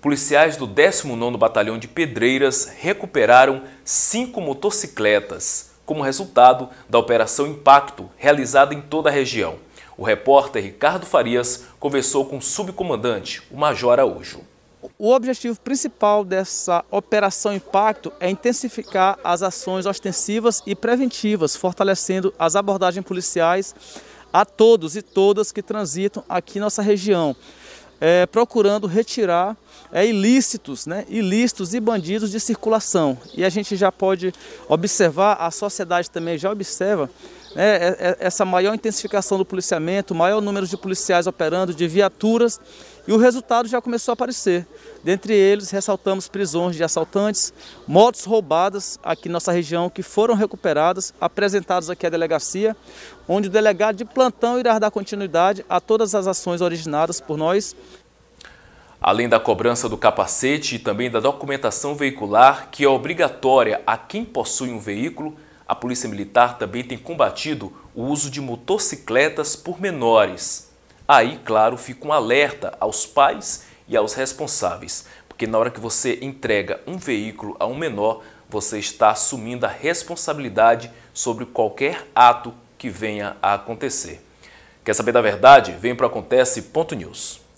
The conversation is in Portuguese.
policiais do 19º Batalhão de Pedreiras recuperaram cinco motocicletas, como resultado da Operação Impacto, realizada em toda a região. O repórter Ricardo Farias conversou com o subcomandante, o Major Araújo. O objetivo principal dessa Operação Impacto é intensificar as ações ostensivas e preventivas, fortalecendo as abordagens policiais a todos e todas que transitam aqui nossa região, é, procurando retirar é, ilícitos, né, ilícitos e bandidos de circulação. E a gente já pode observar, a sociedade também já observa, né, é, é, essa maior intensificação do policiamento, maior número de policiais operando, de viaturas, e o resultado já começou a aparecer. Dentre eles, ressaltamos prisões de assaltantes, motos roubadas aqui na nossa região que foram recuperadas, apresentadas aqui à delegacia, onde o delegado de plantão irá dar continuidade a todas as ações originadas por nós. Além da cobrança do capacete e também da documentação veicular, que é obrigatória a quem possui um veículo, a Polícia Militar também tem combatido o uso de motocicletas por menores. Aí, claro, fica um alerta aos pais e aos responsáveis, porque na hora que você entrega um veículo a um menor, você está assumindo a responsabilidade sobre qualquer ato que venha a acontecer. Quer saber da verdade? Vem para Acontece.news.